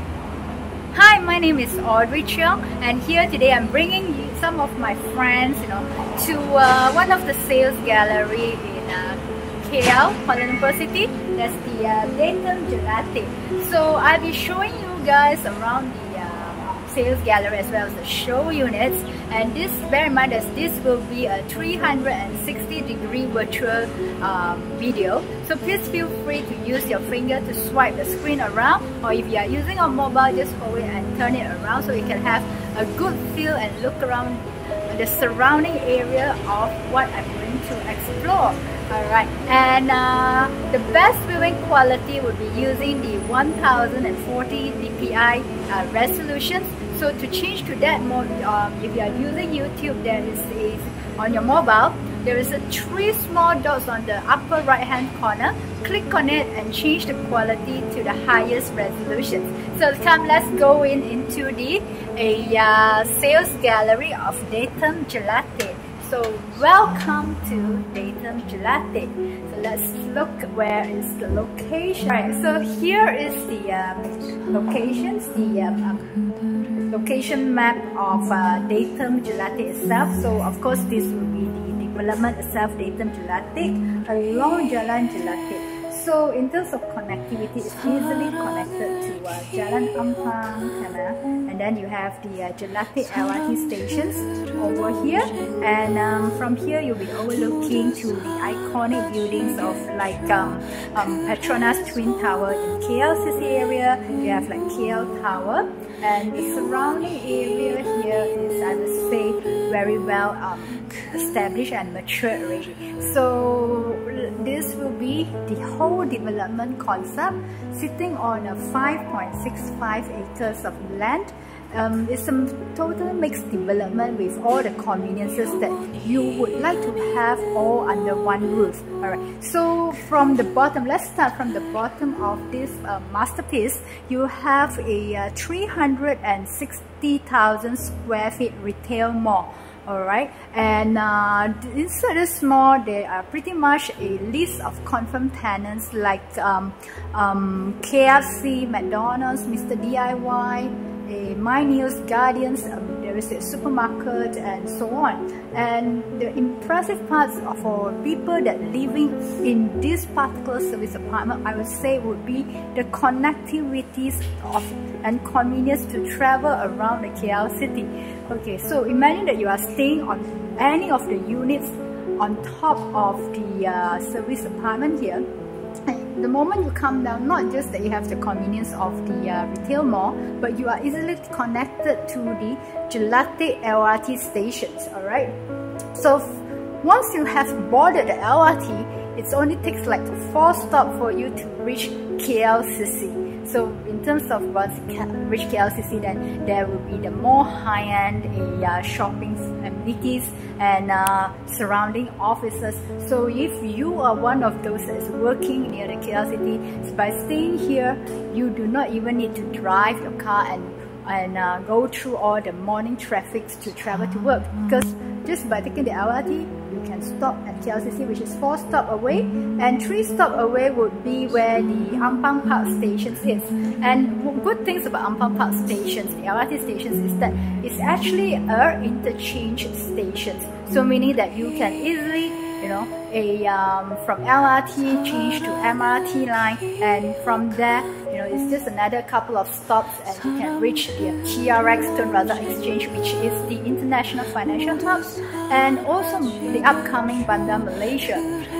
Hi, my name is Audrey Cheong and here today I'm bringing you some of my friends, you know, to uh, one of the sales gallery in uh, KL, Kuala Lumpur City. That's the uh, Jelatek. So I'll be showing you guys around the sales gallery as well as the show units. And this bear in mind that this will be a 360 degree virtual um, video. So please feel free to use your finger to swipe the screen around or if you are using a mobile just hold it and turn it around so you can have a good feel and look around the surrounding area of what I'm going to explore. Alright, and uh, the best viewing quality would be using the 1040 dpi uh. So to change to that mode, um, if you are using YouTube, there is, on your mobile, there is a three small dots on the upper right hand corner. Click on it and change the quality to the highest resolution. So come, let's go in into the a uh, sales gallery of Datum Jelatek. So welcome to Datum Jelatek. So let's look where is the location. Right, so here is the um, locations, the um, location map of uh, Datum Jelatek itself. So of course this will be the development itself, Datum Jelatek, along Jalan Jelatek. So in terms of connectivity, it's easily connected to uh, Jalan Ampang, and then you have the uh, Jelatek LRT stations over here. And um, from here, you'll be overlooking to the iconic buildings of like um, um, Petronas Twin Tower in KLCC area. You have like KL Tower. And the surrounding area here is, I would say, very well um, established and matured already. So this will be the whole development concept sitting on a 5.65 acres of land. Um, it's a total mixed development with all the conveniences that you would like to have all under one roof. Alright, so from the bottom, let's start from the bottom of this uh, masterpiece. You have a uh, 360,000 square feet retail mall alright and uh, inside this mall there are pretty much a list of confirmed tenants like um, um, KFC, McDonald's, Mr. DIY, a My News Guardians, um, there is a supermarket and so on. And the impressive parts for people that living in this particular service apartment, I would say would be the connectivities of and convenience to travel around the KL city. Okay, so imagine that you are staying on any of the units on top of the uh, service apartment here the moment you come down, not just that you have the convenience of the uh, retail mall, but you are easily connected to the Jelatek LRT stations, alright? So once you have boarded the LRT, it only takes like four stops for you to reach KLCC. So in terms of what's rich KLCC, then there will be the more high-end uh, shopping amenities and uh, surrounding offices. So if you are one of those that's working near the KLCC, so by staying here, you do not even need to drive your car and and uh, go through all the morning traffic to travel to work because just by taking the LRT you can stop at KLCC which is four stop away and three stop away would be where the Ampang Park station is. And good things about Ampang Park stations the LRT stations is that it's actually a interchange stations so meaning that you can easily you know a um, from LRT change to MRT line and from there know it's just another couple of stops and you can reach the TRX Razak Exchange which is the international financial hub and also the upcoming Bandar Malaysia.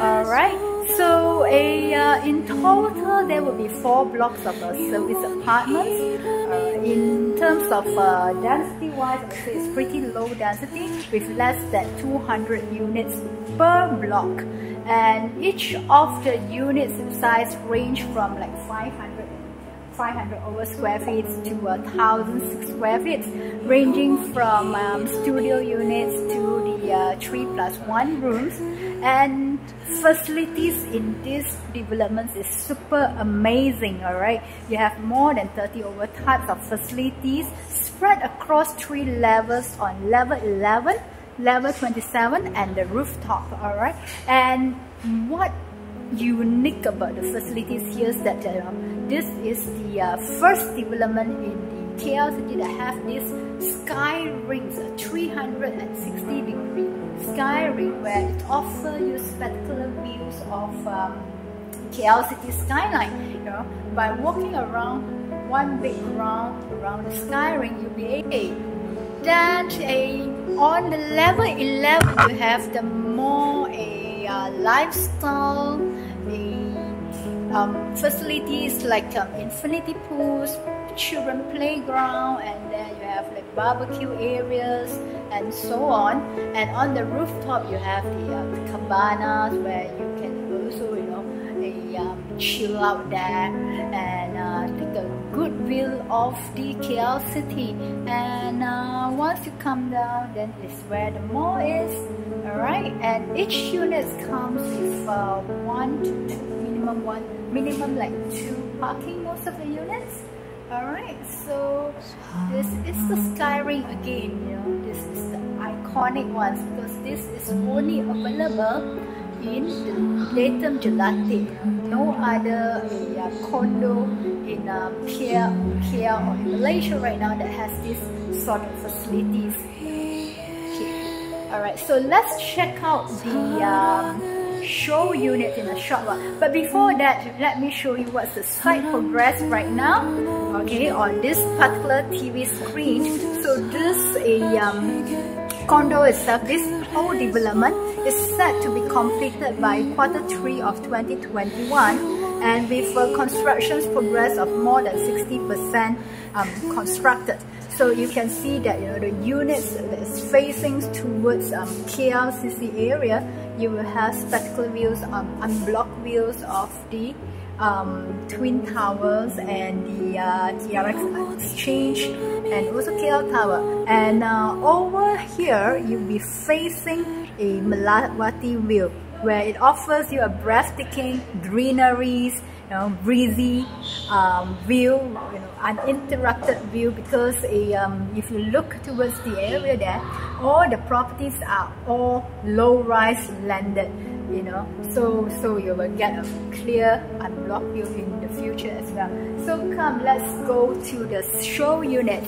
Alright so a uh, in total there will be four blocks of uh, service apartments. Uh, in terms of uh, density wise I say it's pretty low density with less than 200 units per block. And each of the units in size range from like 500 500 over square feet to a thousand square feet ranging from um, studio units to the uh, 3 plus 1 rooms. And facilities in these developments is super amazing all right you have more than 30 over types of facilities spread across three levels on level 11 level 27 and the rooftop all right and what unique about the facilities here is that uh, this is the uh, first development in the KL city that have this sky rings, a 360 degree sky ring where it offers you spectacular views of um, KL city skyline. You know, by walking around one big round around the sky ring, you'll be able then on the level 11 you have the more a uh, lifestyle um, facilities like um, infinity pools children playground and then you have like barbecue areas and so on. And on the rooftop you have the, uh, the cabanas where you can also you know a, um, chill out there and uh, take a good view of the KL city. And uh, once you come down then it's where the mall is. Alright and each unit comes with uh, one to two minimum one minimum like two parking most of the units alright so this is the sky ring again you know this is the iconic ones because this is only available in Datum Jelatek. No other uh, condo in um, KL, KL or in Malaysia right now that has this sort of facilities. Okay. Alright, so let's check out the um, show unit in a short while. But before that, let me show you what's the site progress right now. Okay, on this particular TV screen. So this a um, condo itself, this whole development is set to be completed by quarter 3 of 2021 and with a construction's progress of more than 60% um, constructed. So you can see that you know the units is facing towards um, KLCC area, you will have spectacular views, um, unblocked views of the um, Twin Towers and the uh, TRX Exchange and also KL Tower. And uh, over here, you'll be facing a Melawati view where it offers you a breathtaking greeneries, you know, breezy um, view, you know, uninterrupted view because a, um, if you look towards the area there, all the properties are all low-rise landed you know. So so you will get a clear unblocked view in the future as well. So come let's go to the show unit.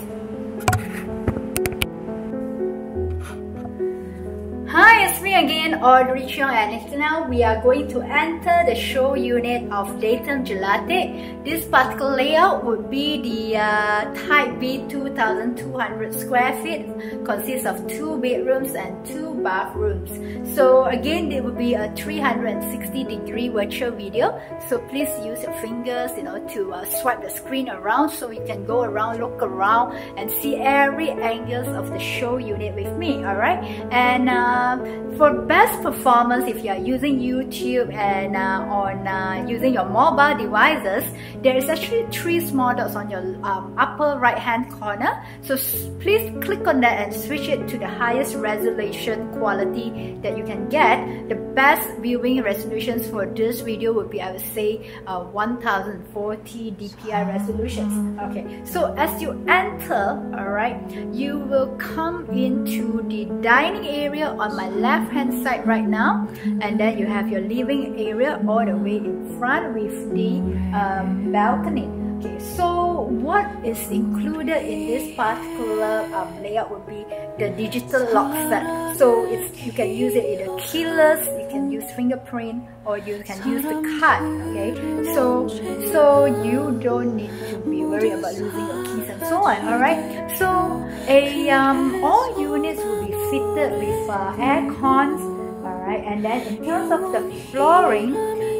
Hi, it's me again, Audrey Cheong and now we are going to enter the show unit of Datum Jelatek. This particular layout would be the uh, Type B 2200 square feet, consists of two bedrooms and two bathrooms. So again, there will be a 360 degree virtual video. So please use your fingers, you know, to uh, swipe the screen around so you can go around, look around and see every angles of the show unit with me, alright? And uh, for best performance, if you are using YouTube and uh, on uh, using your mobile devices, there is actually three small dots on your um, upper right hand corner. So please click on that and switch it to the highest resolution quality that you can get. The best viewing resolutions for this video would be, I would say, uh, 1040 DPI resolutions. Okay, so as you enter, alright, you will come into the dining area on my left hand side right now and then you have your living area all the way in front with the um, balcony. Okay so what is included in this particular um, layout would be the digital lock set. So it's you can use it either keyless you can use fingerprint or you can use the card okay? So so you don't need to be worried about losing your keys and so on all right so a um, all units will be fitted with uh, air cons all right and then in terms of the flooring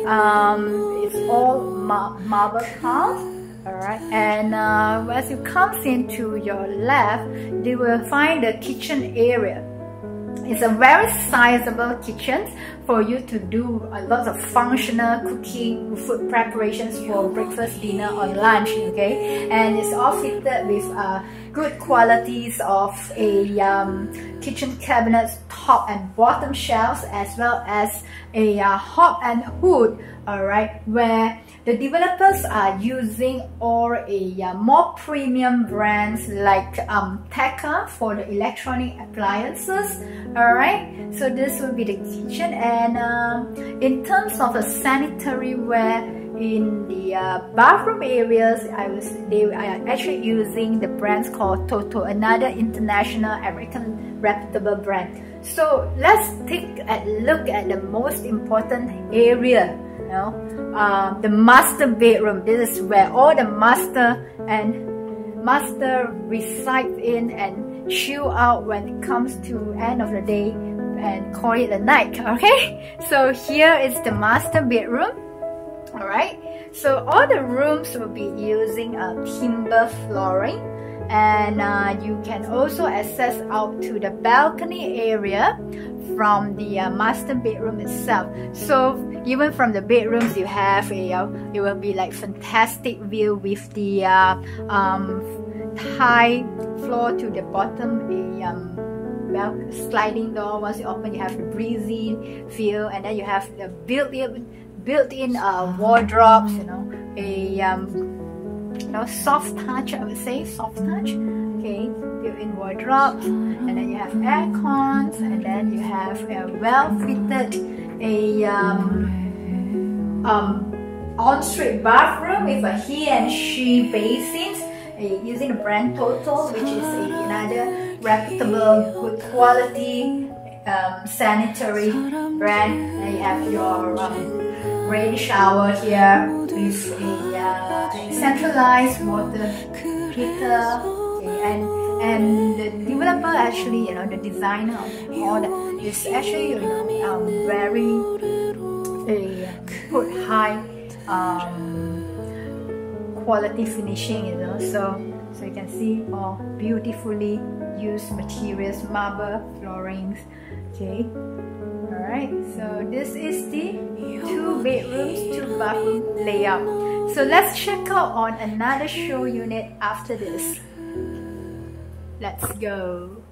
um, it's all mar marble tiles Alright, and uh, as you come into your left, you will find the kitchen area. It's a very sizable kitchen for you to do a lot of functional cooking, food preparations for breakfast, dinner or lunch, okay? And it's all fitted with uh, good qualities of a um, kitchen cabinets top and bottom shelves as well as a uh, hob and hood alright where the developers are using all a uh, more premium brands like um, Teka for the electronic appliances alright? So this will be the kitchen and uh, in terms of the sanitary ware in the uh, bathroom areas I was they are actually using the brands called Toto another international American reputable brand. So let's take a look at the most important area you know. Uh, the master bedroom this is where all the master and master reside in and chill out when it comes to end of the day and call it a night okay? So here is the master bedroom all right so all the rooms will be using a timber flooring and uh, you can also access out to the balcony area from the uh, master bedroom itself. So even from the bedrooms you have a it will be like fantastic view with the uh, um, high floor to the bottom a um, well, sliding door once you open you have the breezy feel and then you have the built-in built-in uh, wardrobes, you know, a um, you know soft touch. I would say soft touch. Okay, built-in wardrobes, and then you have air cons, and then you have a well-fitted a um, um, ensuite bathroom with a he and she basins. Uh, using the brand Toto, which is another reputable, good quality um, sanitary brand. And you have your um, rain shower here with a, uh, centralized water heater and and the developer actually you know the designer of all that is actually you know um, very uh, put high um, quality finishing you know so so you can see all beautifully used materials marble floorings okay Alright, so this is the two bedrooms, two bathroom layout. So let's check out on another show unit after this. Let's go.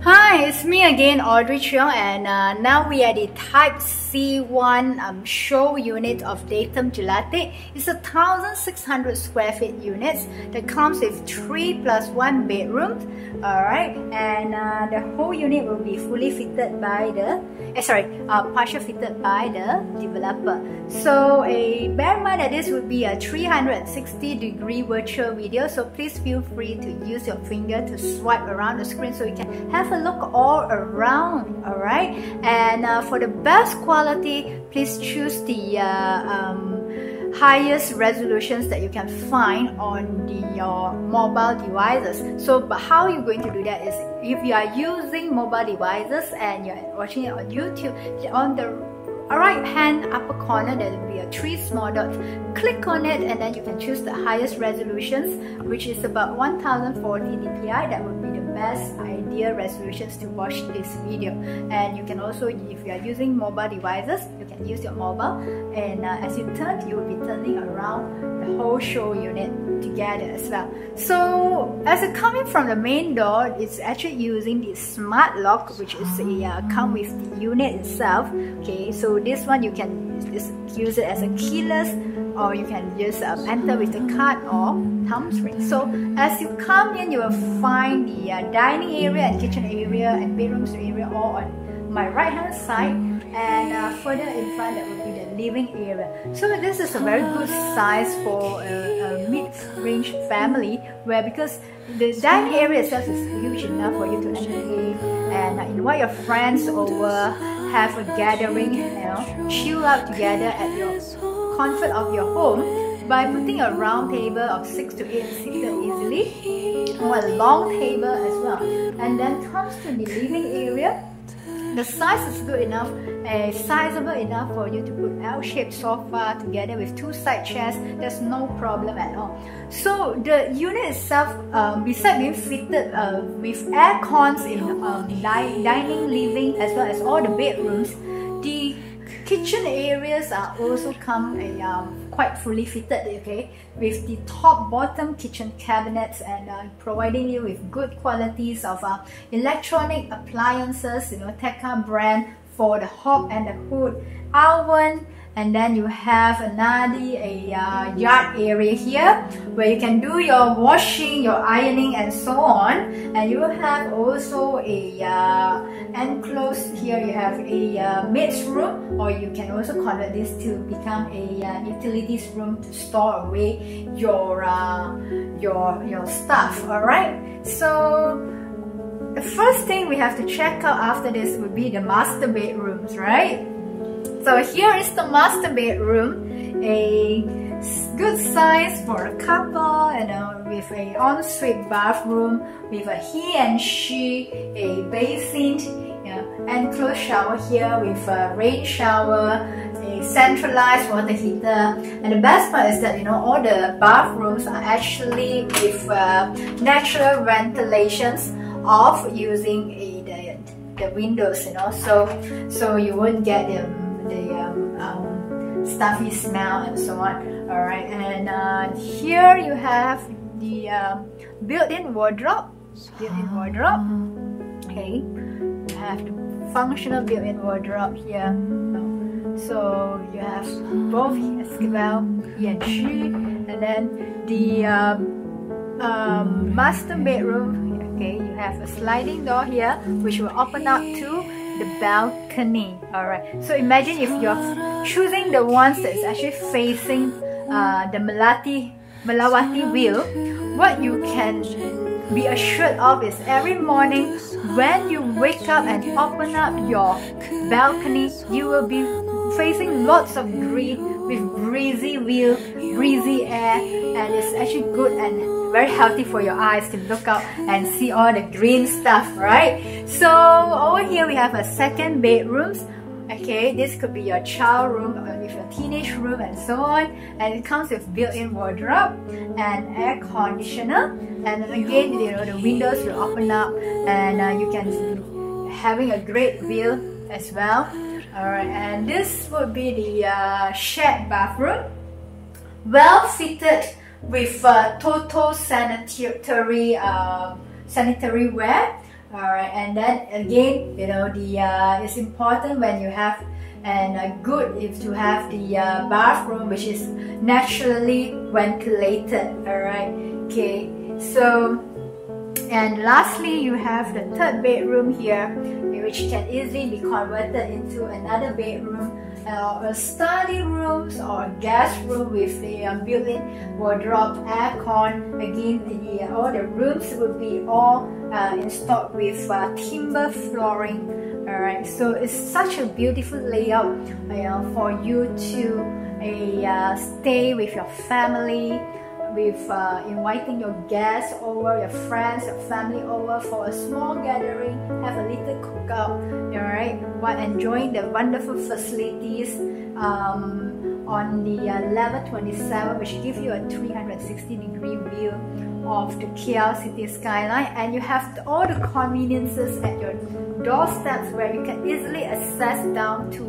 Hi, it's me again, Audrey Cheong, and uh, now we are the Type C1 um, show unit of Datum Jelatek. It's a 1,600 square feet unit that comes with 3 plus 1 bedrooms, alright, and uh, the whole unit will be fully fitted by the, eh, sorry, uh, partial fitted by the developer. So a bear in mind that this would be a 360 degree virtual video, so please feel free to use your finger to swipe around the screen so you can have a look all around all right and uh, for the best quality please choose the uh, um, highest resolutions that you can find on the, your mobile devices. So but how you're going to do that is if you are using mobile devices and you're watching it on YouTube on the right hand upper corner there will be a three small dots. Click on it and then you can choose the highest resolutions which is about 1040 dpi that would be the best idea resolutions to watch this video. And you can also if you are using mobile devices you can use your mobile. And uh, as you turn you will be turning around the whole show unit together as well. So as it coming from the main door it's actually using the smart lock which is a uh, come with the unit itself. Okay so this one you can use it as a keyless or you can just uh, enter with the card or thumbprint. So as you come in, you will find the uh, dining area and kitchen area and bedrooms area all on my right hand side and uh, further in front that will be the living area. So this is a very good size for a, a mid-range family where because the dining area itself is huge enough for you to entertain and invite your friends over, have a gathering, you know, chill out together at your comfort of your home by putting a round table of 6 to 8 seated easily or a long table as well. And then comes to the living area. The size is good enough, uh, sizable enough for you to put L-shaped sofa together with two side chairs. There's no problem at all. So the unit itself, um, besides being fitted uh, with air cons in um, dining, living, as well as all the bedrooms, kitchen areas are also come a, um, quite fully fitted, okay, with the top bottom kitchen cabinets and uh, providing you with good qualities of uh, electronic appliances, you know, Teka brand for the hob and the hood, oven, and then you have another a uh, yard area here where you can do your washing your ironing and so on. And you have also a uh, enclosed here. You have a uh, maid's room or you can also convert this to become a uh, utilities room to store away your uh, your your stuff all right so the first thing we have to check out after this would be the master bedrooms right so here is the master bedroom, a good size for a couple and with a ensuite bathroom with a he and she, a basin, yeah, enclosed shower here with a rain shower, a centralized water heater. And the best part is that you know all the bathrooms are actually with uh, natural ventilations of using a, the, the windows you know so so you won't get the um, um, stuffy smell and so on. All right, and uh, here you have the um, built-in wardrobe. Built-in wardrobe. Okay, you have the functional built-in wardrobe here. So you have both as well, he and she, and then the um, um, master bedroom. Okay, you have a sliding door here, which will open up to the balcony all right so imagine if you're choosing the ones that's actually facing uh, the Melati Melawati wheel what you can be assured of is every morning when you wake up and open up your balcony you will be facing lots of green with breezy wheel breezy air and it's actually good and very healthy for your eyes to look out and see all the green stuff, right? So over here we have a second bedrooms. Okay, this could be your child room or if your teenage room and so on. And it comes with built-in wardrobe and air conditioner. And again, you know, the windows will open up and uh, you can having a great view as well. Alright, and this would be the uh, shared bathroom. Well fitted with uh, total sanitary uh, sanitary wear. All right and then again you know the uh, it's important when you have and uh, good if to have the uh, bathroom which is naturally ventilated. All right okay. So and lastly you have the third bedroom here which can easily be converted into another bedroom uh, a study rooms or guest room with the um, built-in wardrobe, aircon. Again, the, uh, all the rooms will be all uh, installed with uh, timber flooring. Alright, so it's such a beautiful layout uh, for you to uh, stay with your family with uh, inviting your guests over, your friends, your family over for a small gathering, have a little cookout, alright, while enjoying the wonderful facilities um, on the uh, level 27, which gives you a 360 degree view of the KL city skyline, and you have all the conveniences at your doorsteps where you can easily access down to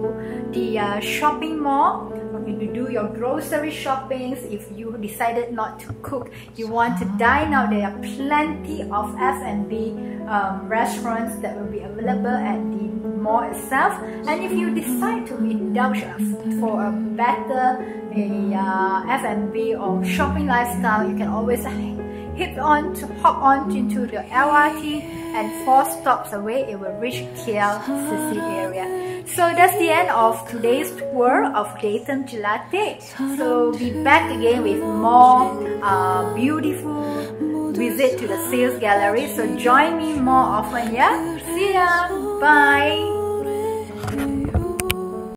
the uh, shopping mall you do your grocery shoppings if you decided not to cook you want to dine out there are plenty of F&B um, restaurants that will be available at the mall itself. And if you decide to indulge for a better uh, F&B or shopping lifestyle you can always hit on to hop on into the LRT and four stops away it will reach KLCC area. So that's the end of today's tour of Datum Jelatek. So be back again with more uh, beautiful visit to the sales gallery. So join me more often, yeah? See ya! Bye!